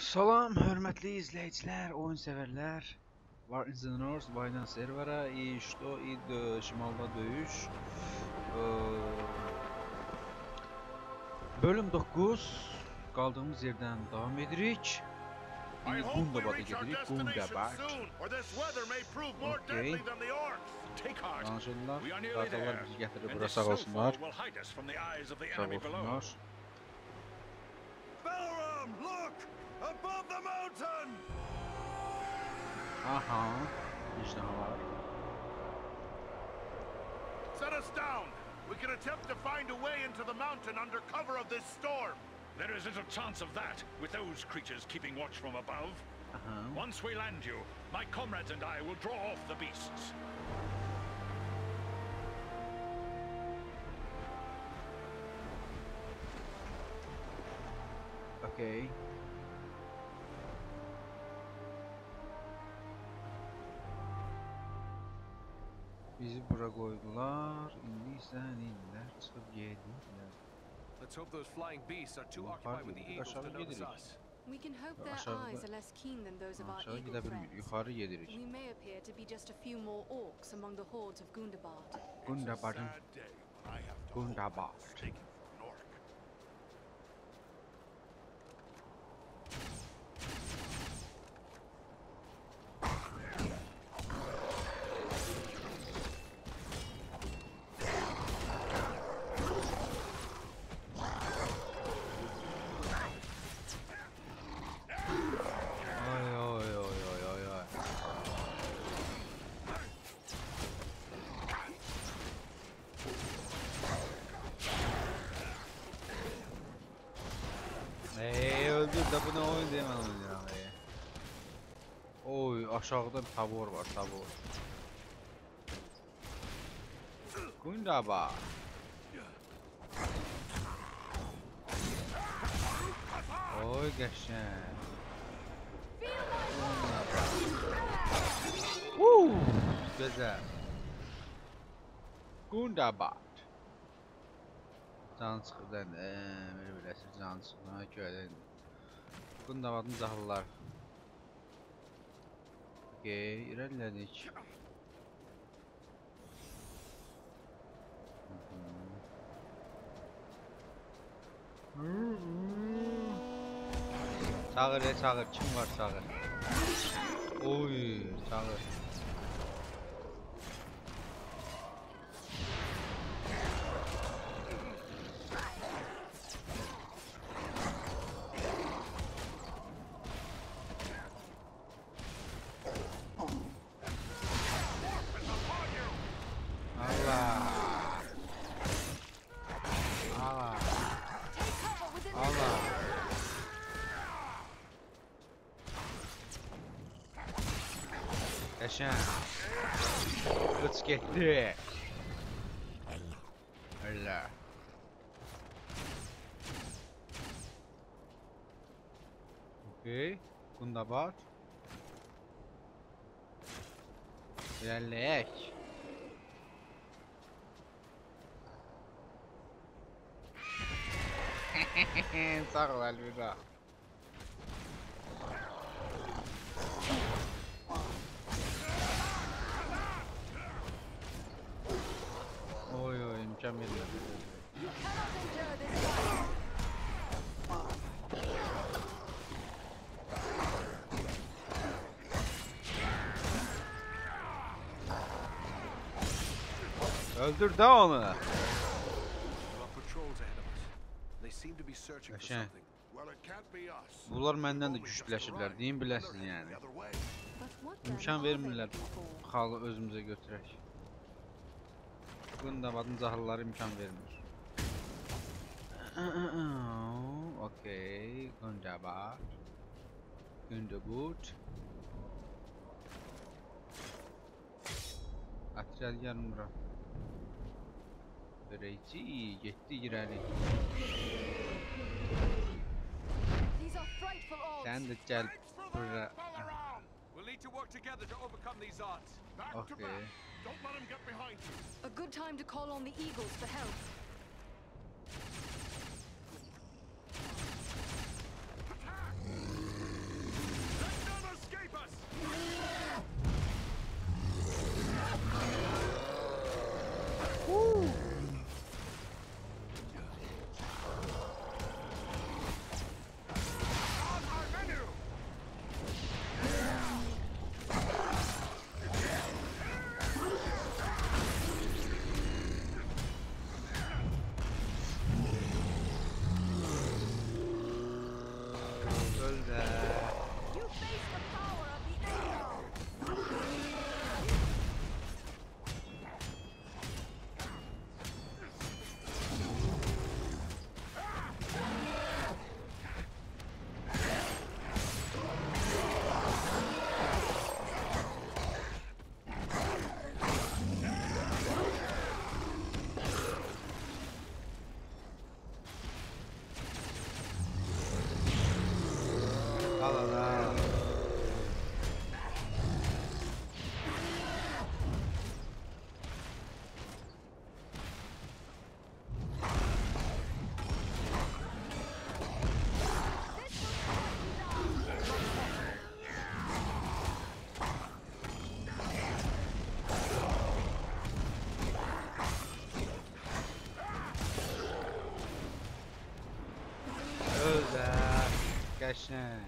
Salam, hörmətli izləyicilər, oyun sevərlər. War in the North, Baynan servera, и что, и d- şimalda döyüş. Ee, Bölüm 9, qaldığımız yerdən davam edirik. I İndi hope we Gundabad'a reach our gedirik, destination Gundabad. soon, or this weather may prove more Okay. deadly than the orcs. Take heart. Danışırlar, We are nearly qardalar there. bizi gətirib And bura this sağ olsunlar. snowfall will hide us from the eyes of the Sağ enemy below. olsunlar. Belram, look! Above the mountain! Aha, iştahı var. Set us down. We can attempt to find a way into the mountain under cover of this storm. There is little chance of that, with those creatures keeping watch from above. Aha. Once we land you, my comrades and I will draw off the beasts. Okey. Bizi bura qoydular. İndi isə inlər çıxıb gedirlər. Let's hope those flying beasts are too occupied with the eagles to notice us. We can hope their eyes are less keen than those of our eagle friends. We may appear to be just a few more orcs among the hordes of Gundabad. To Gundabad. hold taken from an orc. Ay ay ay ay ay ay. Eee öldür de bu ne oyun diye ben oynayacağım eee. Oy aşağıda tabor var tabor. Gundaba. Oy geçen. Woo! Güzel. Gundabad. Can çıxırdan, eee, belə biləsi can çıxırdan, göydən. Gundabadın cahıllar. Okey, irəlilədik. Çağır, e, çağır. Kim var çağır? Oy, çağır. Yaşa. Kıç gitti. Allah. Okey. Kundabat. İlerleyek. Sağ ol it can't be us. Bunlar məndən də gücləşiblər, deyin heading yəni. İmkan vermirlər xalı özümüzə götürək. Gundabadın cahılları imkan vermir. Okey, Gundabad. Gundabud. Atrel gəlin bura. Vereyci, getdi irəli. These are frightful orcs. Sən də. We'll need to work together to overcome these odds. Back to Okay. back. Don't let him get behind you. A good time to call on the eagles for help. Geçen.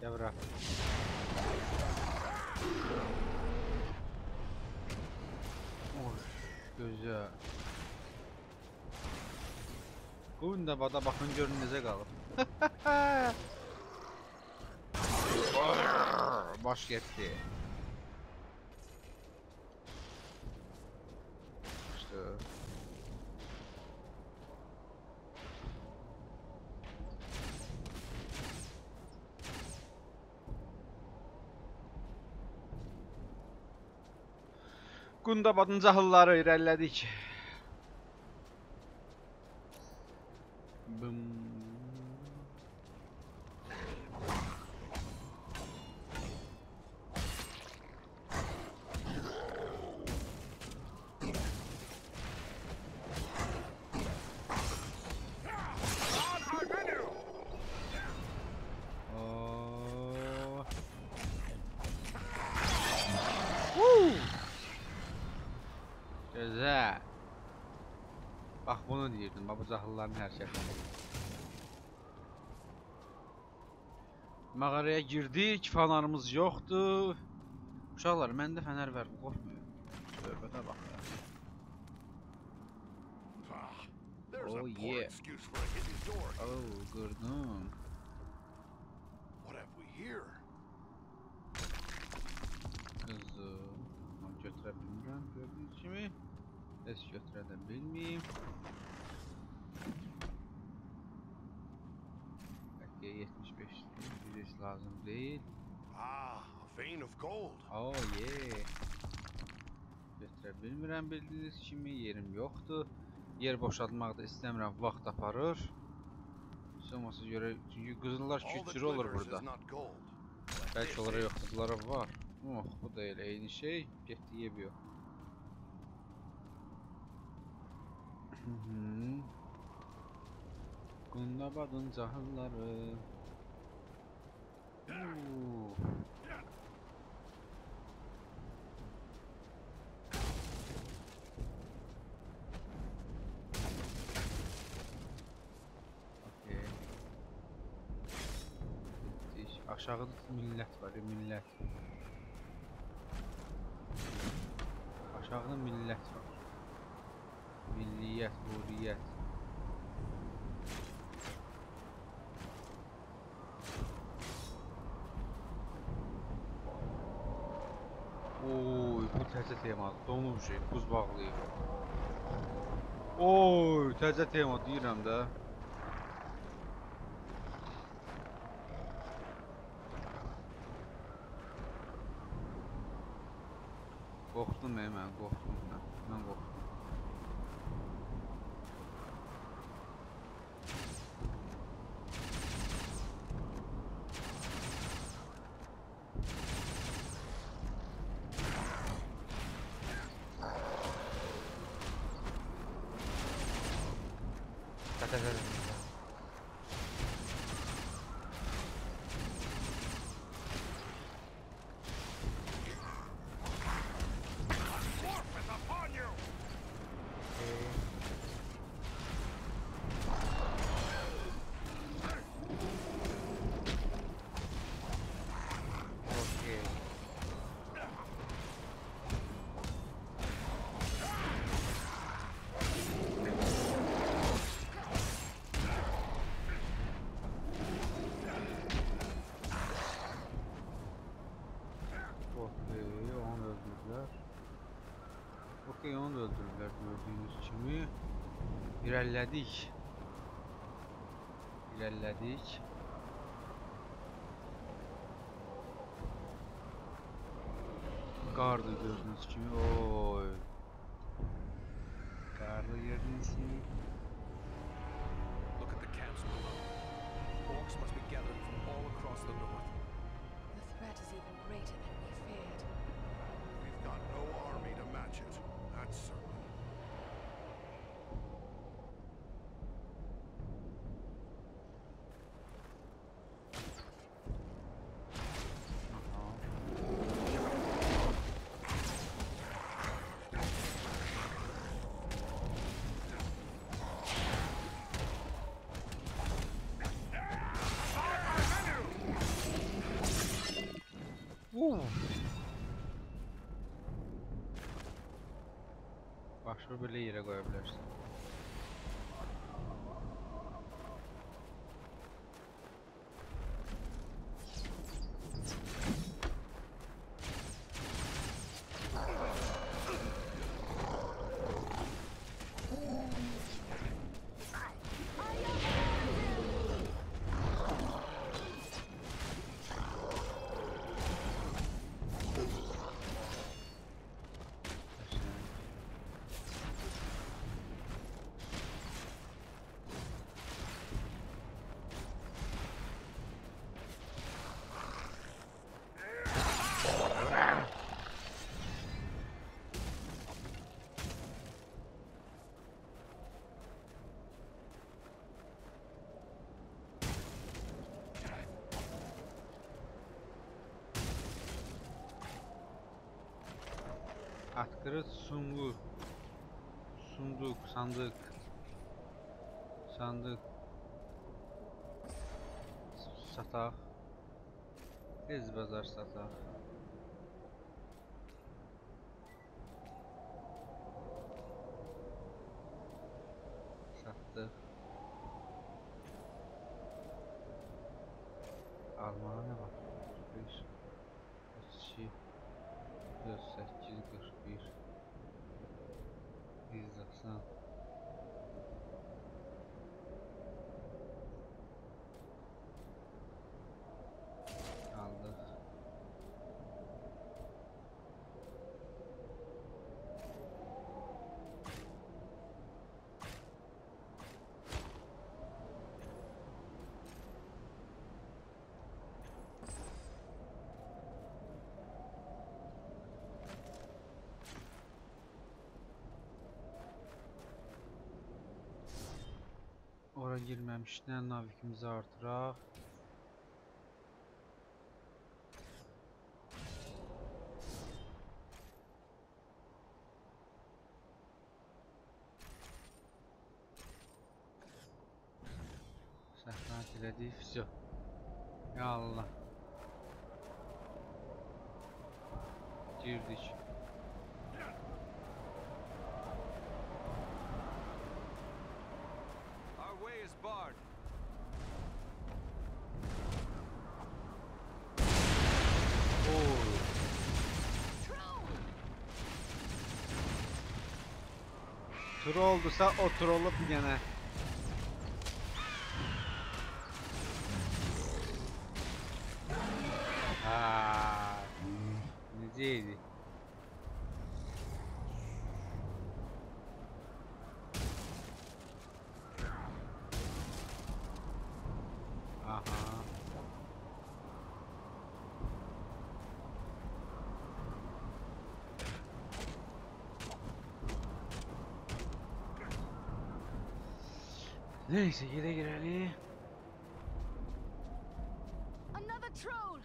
Gel bırak. Oy, güzel. Bugün de bana bakın görün necə qalıb. Baş getdi. Gundabadın cahılları irəlilədik. Diyordum. Bak bu zahılların her şey. Mağaraya girdik. Fanarımız yoktu. Uşaqlar, məndə fənər var. Qorxmuyor. Söhbətə bax. Oh, yeah. Oo, gördüm. What have we here? Kızım. Onu götürə bilmirəm. Gördüyünüz kimi. Heç götürə də bilməyim. Bəlkə 75 birisi lazım deyil. Ah, a vein of gold. Oh yeah. Götürə bilmirəm bildiyiniz kimi yerim yoxdur. Yer boşaltmaq da istəmirəm, vaxt aparır. Olmasa görə çünki qızıllar All that küçür olur burada. this onlara kızlara var. Oh, bu da elə eyni şey. Getdi yemiyor. Gundabadın cahılları. Oo. Okey. Bittik. Aşağıda millət var, millət. Aşağıda millət var. Milliyyət, huriyyət. Təzə temadır. Donub şey, buz bağlayıb. Oy, təzə tema deyirəm də. Gördüğünüz kimi. İlerledik. İlerledik. Qardı gördüyünüz kimi. Oy. Qarlı gördüyünüz kimi. Look at the camps below. Orcs must be gathered from all across the north. The threat is even greater than we feared. We've got no army to match it. That's certain. Boom! Bak şu birliği yere koyabilirsin. Atkırı sungu. Sunduk, sandık. Sandık. Sataq. Tez bazar sataq. Girməmişdən navikimizi artıraq. Səhrat elədik, vəsə. Trolldusa o trollub yenə. Aa, Neyse gire girelim. Another troll!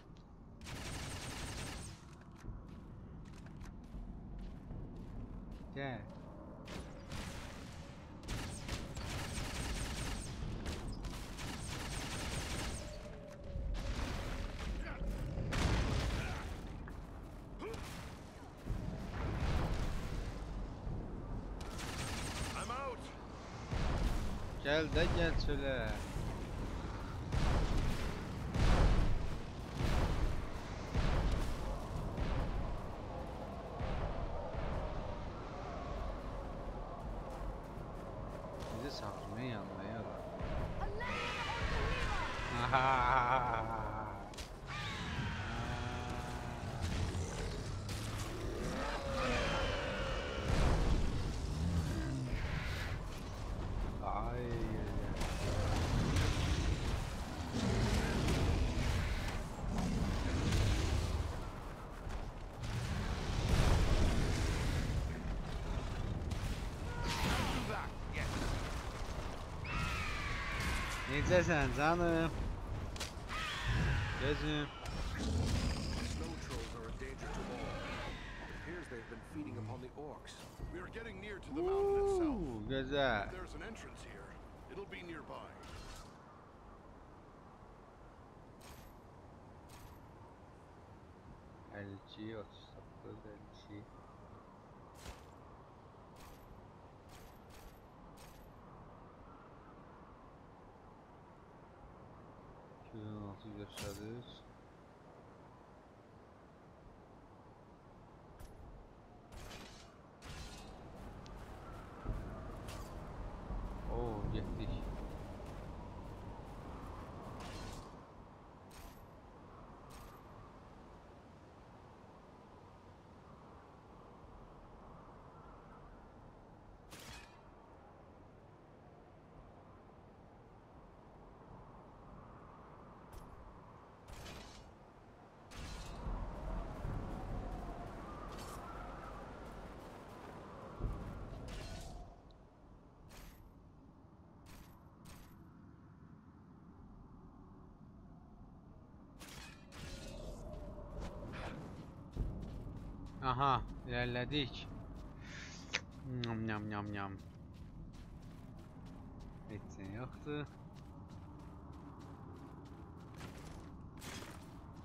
Gel. Gel de gel söyle. Necəsən canım? Gözüm. Snow trolls are a danger to all. It appears they've been feeding upon the orcs. We are getting near to the mountain itself. Uuu, gözəl. There's an entrance here. It'll be nearby. Elçi, 39, elçi. Gerçekleştirdik. Aha, ilerledik. Nyam nyam nyam nyam. Etsin yoktu.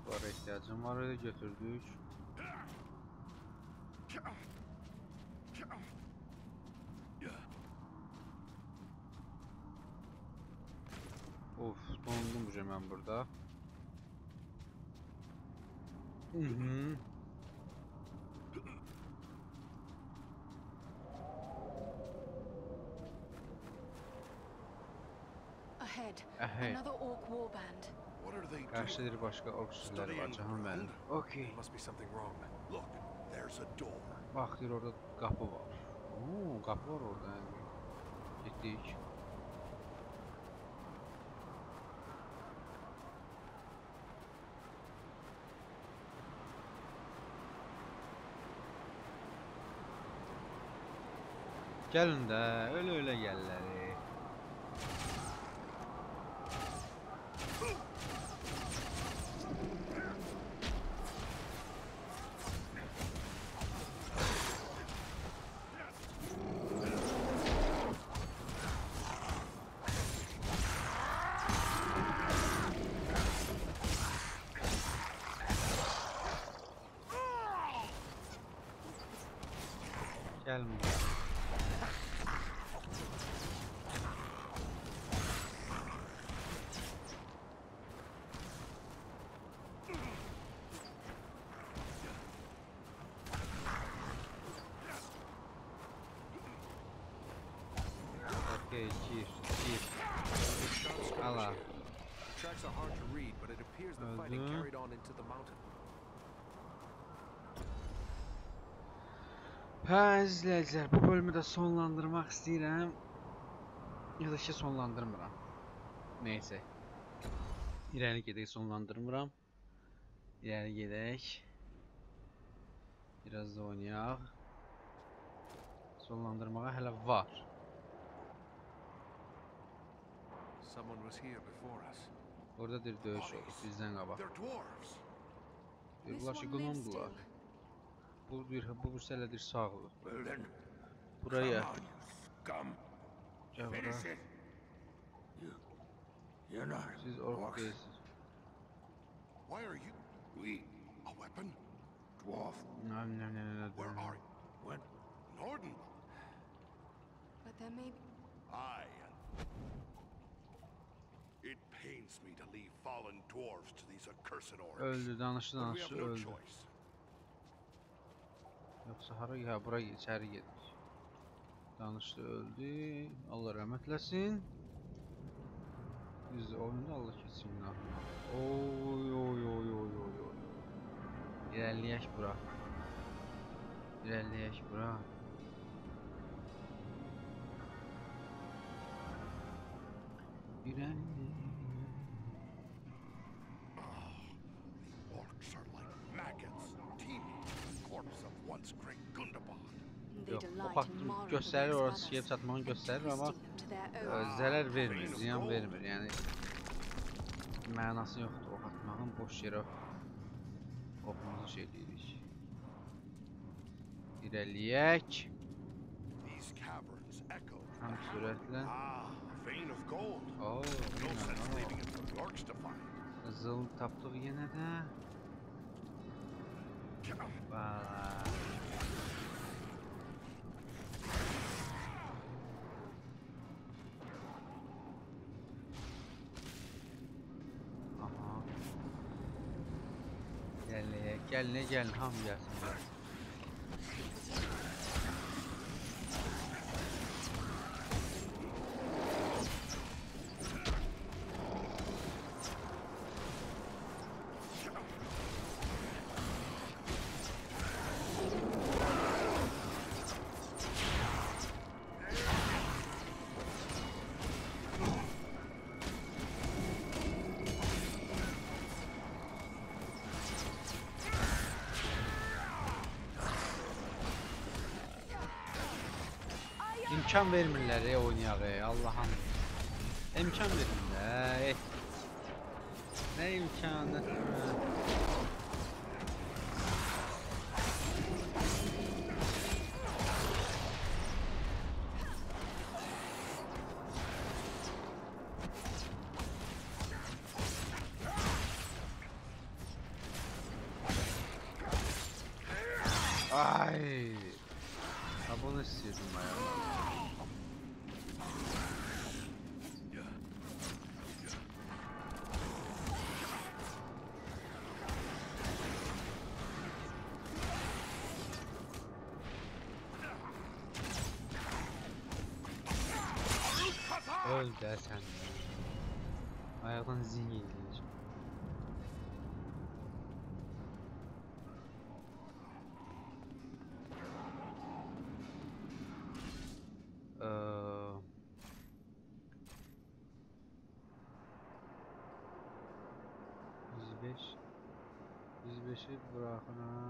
Para ihtiyacım var öyle götürdük. Of, dondum ben burada. Hı hı. Karşıda bir başka ork sürüləri var canım benim. Okey. There must be something wrong. Look, there's a door. Bak diyor orada kapı var. Oo, kapı var orada. Gittik. Gelin de öyle öyle gelleri. Gelin buraya. Okey, gir, gir. Sharp Allah. skirmish here. Tracks are hard to read, but it appears the fighting carried on into the mountain. Hə, izləyicilər, bu bölümü də sonlandırmaq istəyirəm. Ya da ki, sonlandırmıram. Neysə. İrəli gedək, sonlandırmıram. İrəli gedək. Biraz da oynayaq. Sonlandırmağa hələ var. Someone was here before us. Orada bir döyüş oldu bizdən qabaq. They're dwarves. This Bunlar ki, one lives qınamdılar. still. Bu bir bu bir sələdir sağlıq. Well then, Buraya. come on, you scum. Gəl bura. Finish it. You, you're not Siz ork orcs. deyilsiniz. Why are you? We, a weapon? Dwarf. Nə, nə, nə, nə, Where nə. are you? When? Norden. But there may Aye. Pains me to leave fallen dwarves to these accursed orcs. Öldü, danışdı, no öldü. Yoxsa hara ya bura içəri gedir. Danışdı, öldü. Allah rəhmət eləsin. Biz oyunda Allah keçsin günahını. Oy oy oy oy oy oy. İlerleyək bura. İlerleyək bura. İlerleyək. Yox, oxat göstərir ora siyib çatmağını göstərir, amma ə, zərər vermir, ziyan vermir. Yəni mənası yoxdur oxatmağın boş yerə oxumuzu şey eləyirik. İrəliyək. Tam sürətlə. Oo, qızıl tapdıq yenə də. Valla. Gel, ne- gel ham gelsin İmkan vermirlər e oynayaq e Allahım. İmkan verin də. E. Eh. Nə imkanı? Öl de sen. Ayağdan zin yedilir. Eee... Yüz beş. Yüz beşi bırakıram, hediye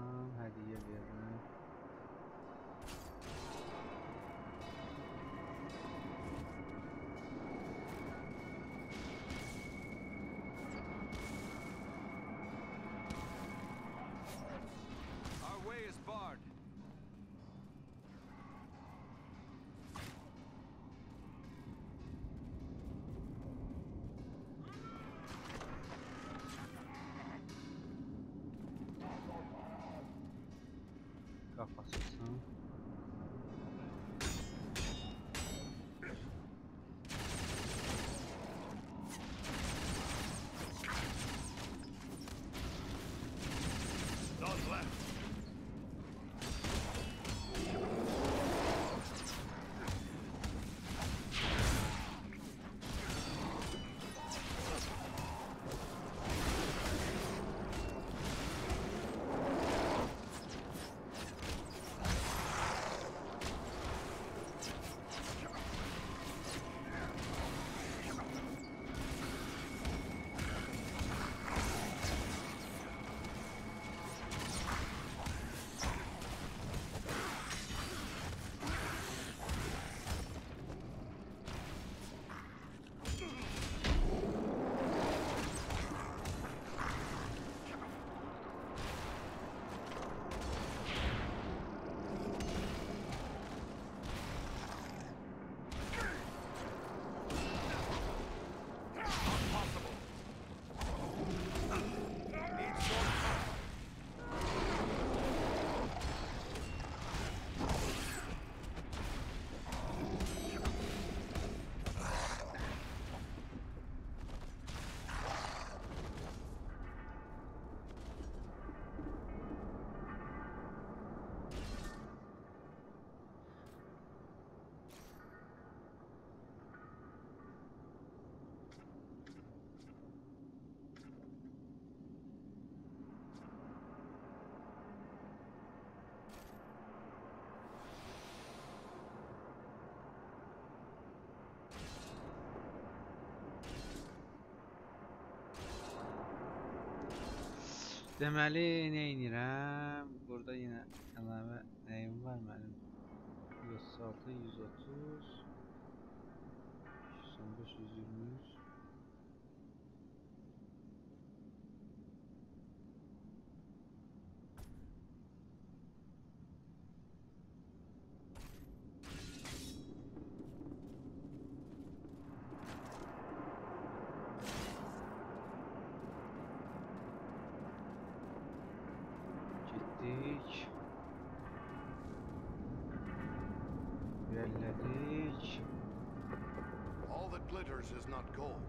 gafas. demeli ne inirer? Glitters is not gold.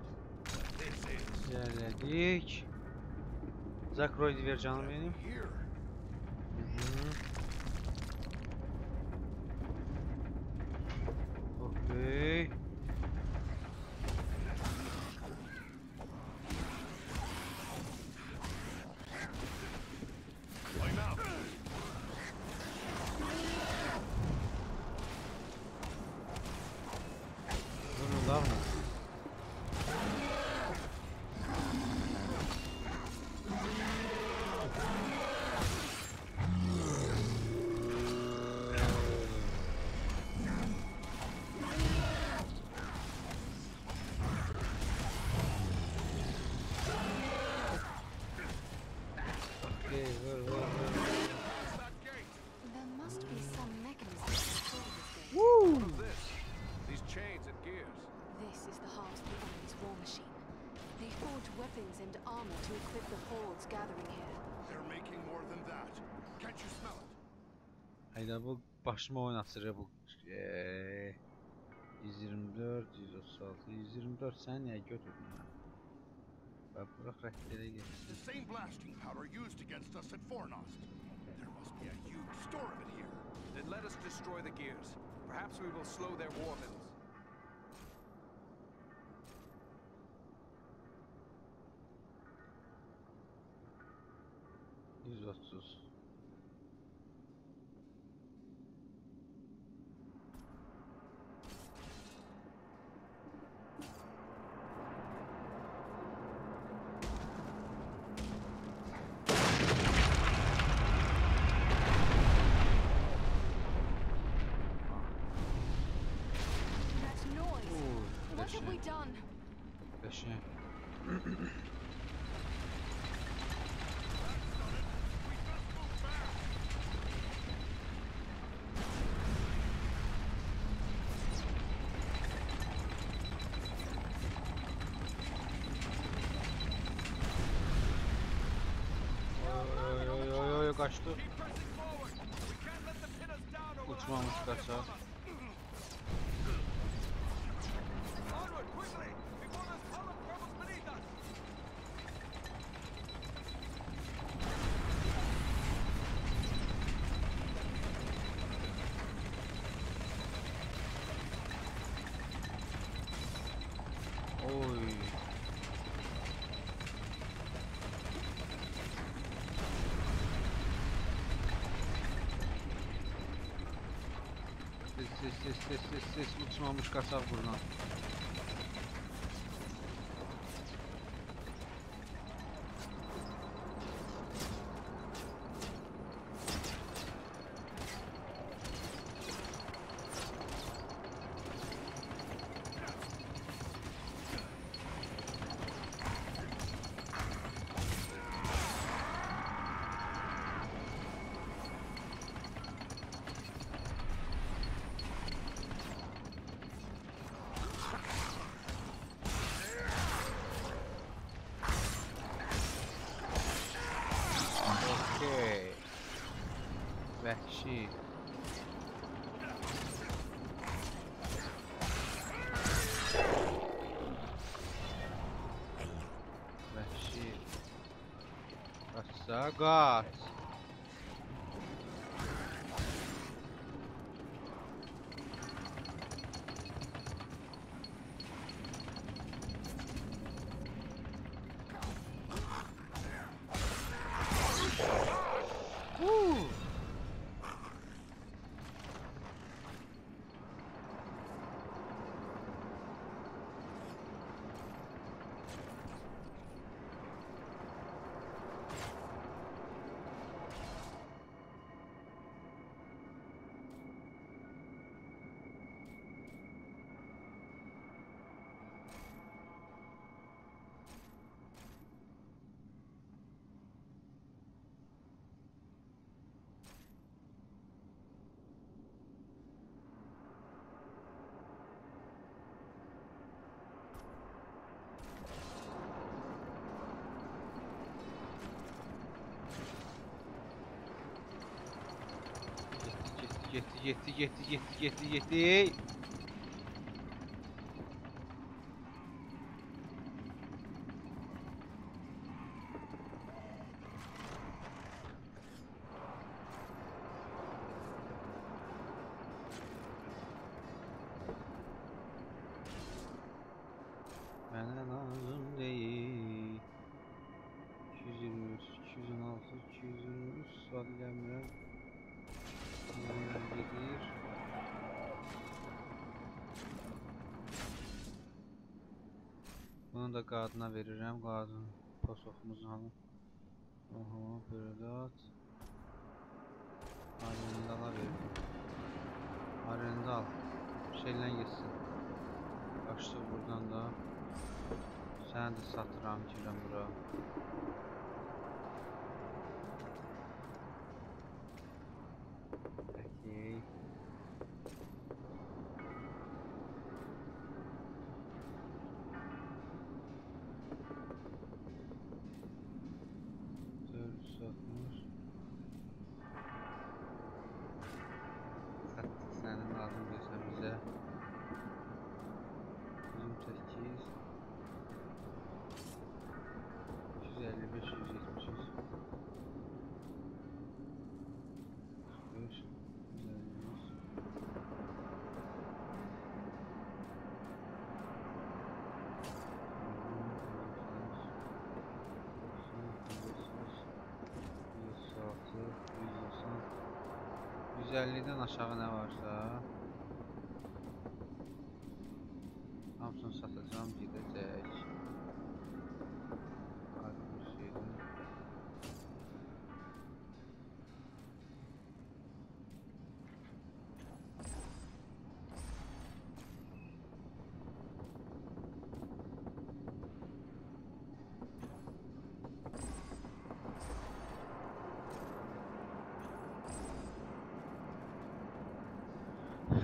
This is. Zakroid'i ver canım benim. Here. Hayda bu başıma oynatır bu eee 124, 136, 124 sen niye götürdün lan? Bak bırak rakitlere gel. The same blasting powder used against us at Fornost. There must be a huge store of it here. Then let us destroy the gears. Perhaps we will slow their war mills. Yüz otuz. That noise! Uuu, What have we leşe, done? leşe. Oy oy oy oy kaçtı. Keep pressing forward! We can't let or we'll have Uçmamış kaçar. Ses ses ses ses ses utrzymam łóżka w górno. gente Left shift. Nossa, agora. Getdi, getdi, getdi, getdi, getdi, getdi. Verirəm. Qadın pasoxumuzu hanı? Oho, böyle at. Arendala verdim. Arendal. Şeylə gitsin. Qaçdı buradan da. Səni də satıram, girəm bura. Peki. 150'den aşağı ne varsa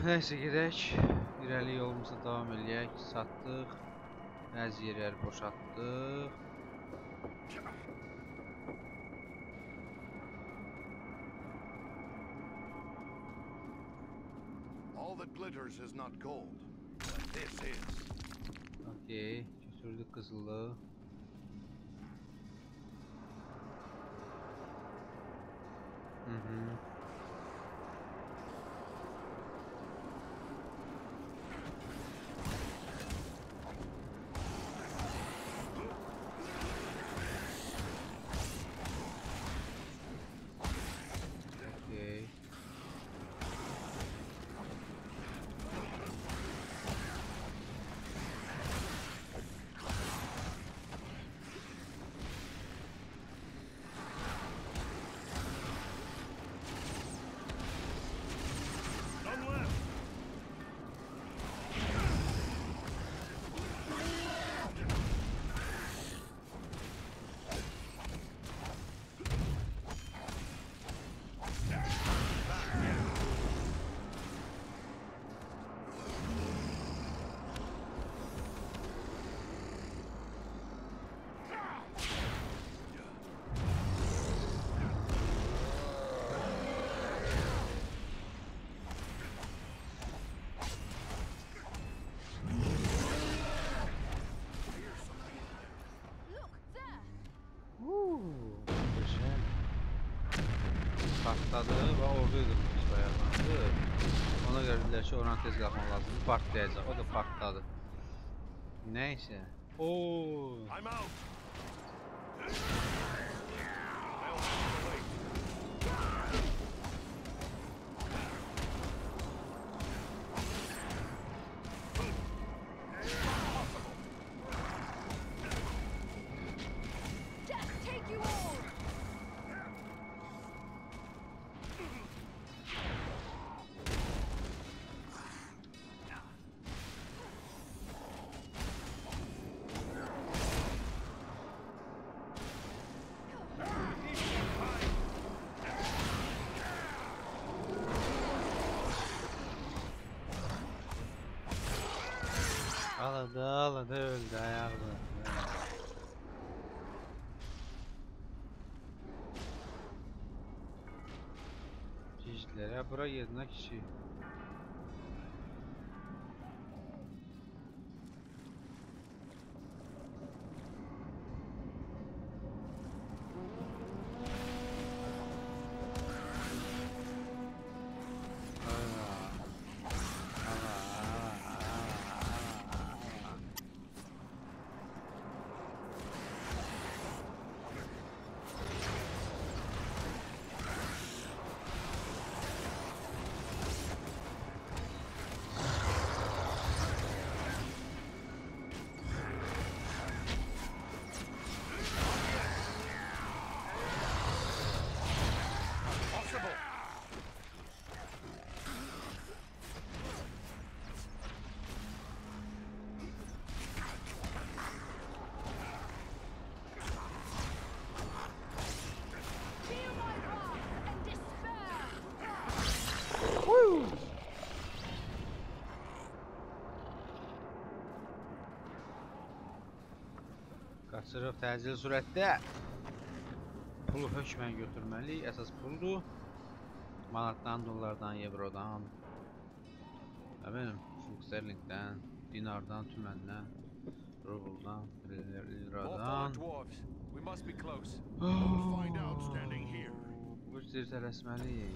Neyse gedək. İrəli yolumuza davam eləyək. Satdıq. Bəzi yerləri boşaltdıq. All that glitters is not gold, but this is. Okey. Götürdük qızılı. Partladı ve ordu edilmiş ayarlandı. Ona göre dediler ki oradan tez kalkmak lazım. Partlayacak. O da partladı. Neyse. Oo. I'm out. Dayardı. Çeşitlere bura yerine kişi. Qaçırıq təcil sürətdə. Pulu hökmən götürməliyik. Əsas puldur. Manatdan, dollardan, evrodan. Nə bilim, sterlingdən, dinardan, tüməndən, are liradan. Biz deyir tələsməliyik.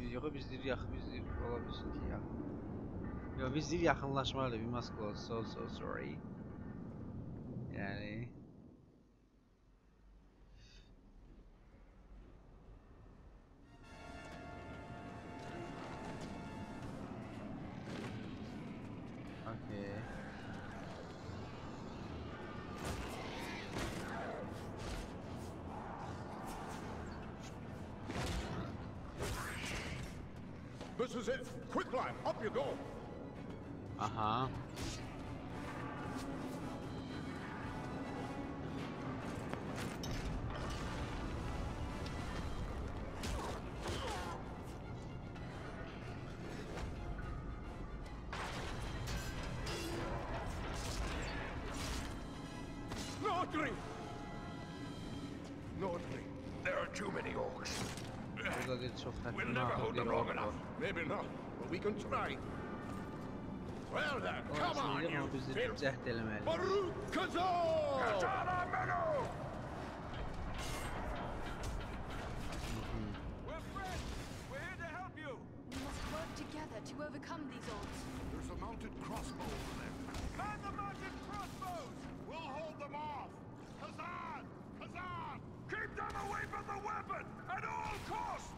Biz yox, biz deyir yaxın, biz deyir ola bilsin ki yaxın. Yox, biz deyir yaxınlaşmalıyıq. We must close. So so sorry. Yəni Maybe not, but we can try. Well then, come on, deyir, you amma biz deyir filth! Baruch Kazan! Katana Meno! We're friends. We're here to help you. We must work together to overcome these odds. There's a mounted crossbow over there. Man the mounted crossbows. We'll hold them off! Kazan! Kazan! Keep them away from the weapon! At all costs!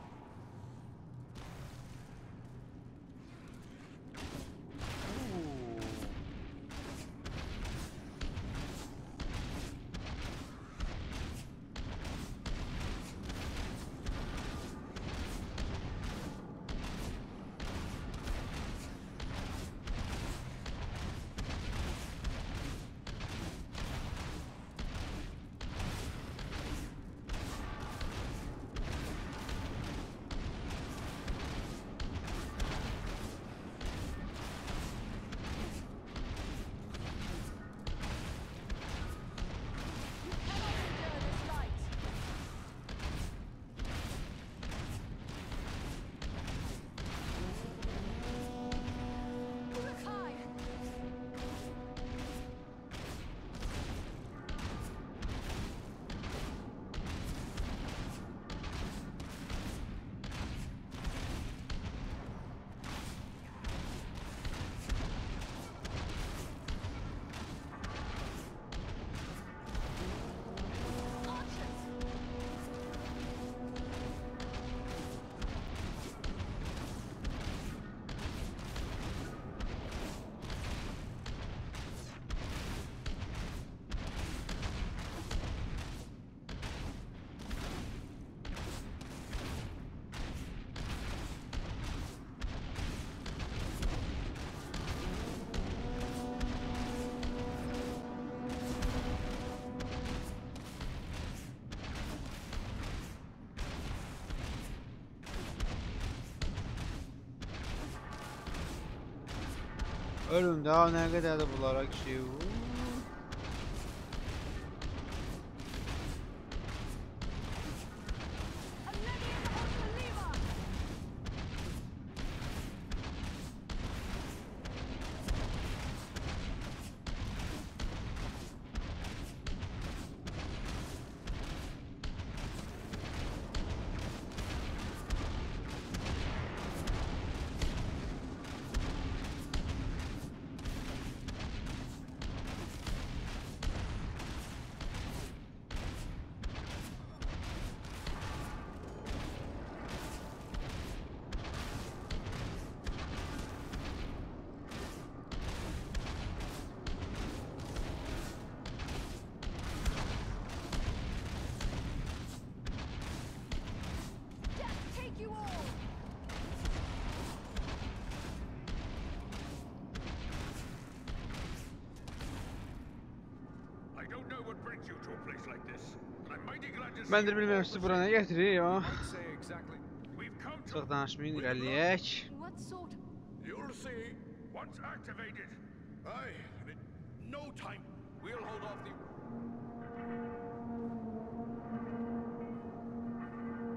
Ölün daha nə qədərdir bunlara kişi. A lady you bilmirəm sizi bura nə gətirir ya. Çox danışmayın, irəliyək. You'll see. Once activated. Aye. No time. We'll hold off the...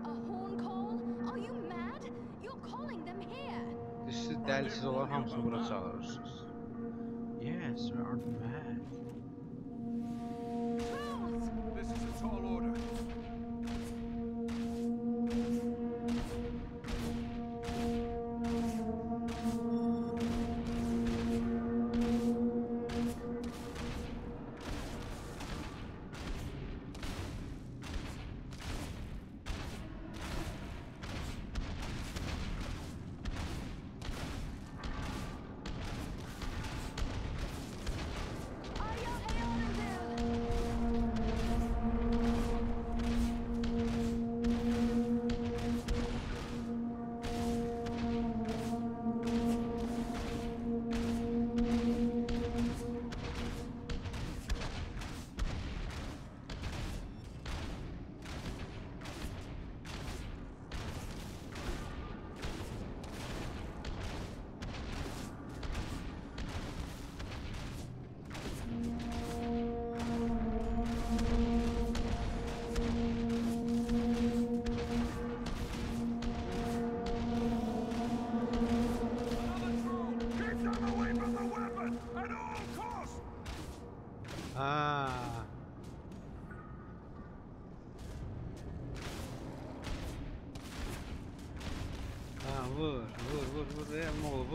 A horn call? Are you mad? You're calling them here. Siz dəlisiz olan hamısını bura çağırırsınız. Yes, we are mad.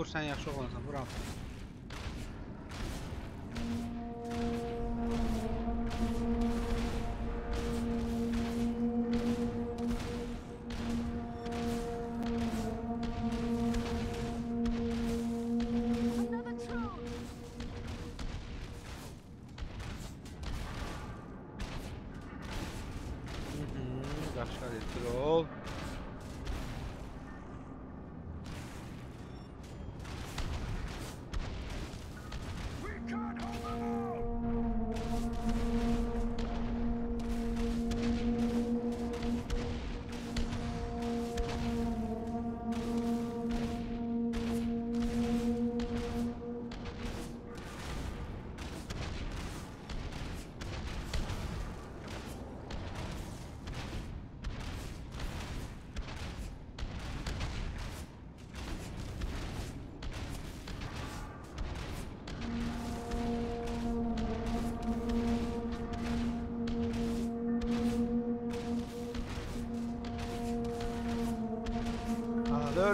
Kurs sen.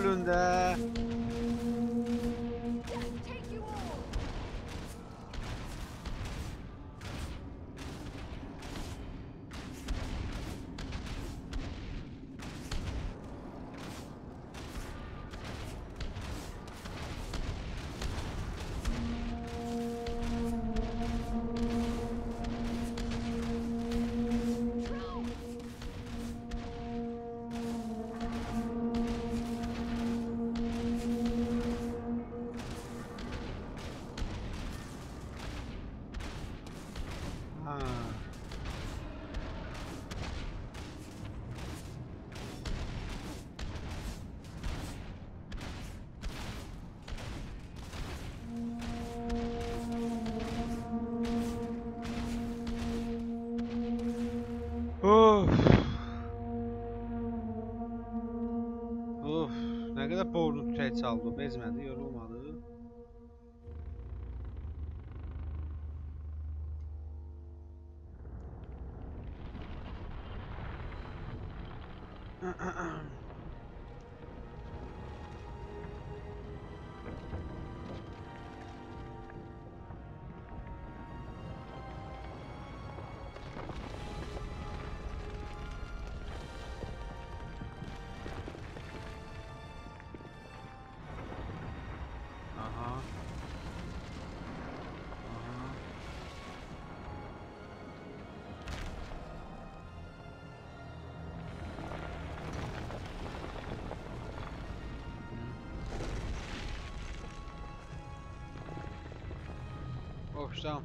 열른다 çaldı, bezmədi, yorulmadı. Aha.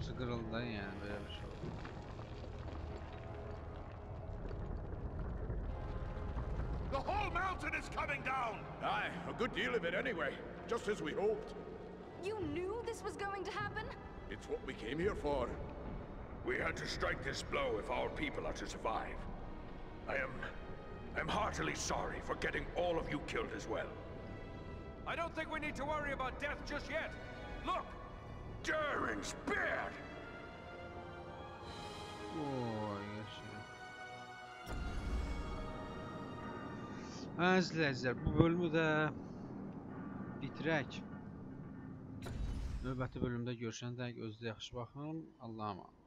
Sıkırıldı yani böyle bir şey oldu. The whole mountain is coming down! Aye, a good deal of it anyway. Just as we hoped. You knew this was going to happen? It's what we came here for. We had to strike this blow if our people are to survive. I am... I'm heartily sorry for getting all of you killed as well. I don't think we need to worry about death just yet. Look, Beard! Oy, yaşayın. Əzizlər, bu bölümü də bitirək. Növbəti bölümdə görüşəndə özünüzə yaxşı baxın. Allah'a.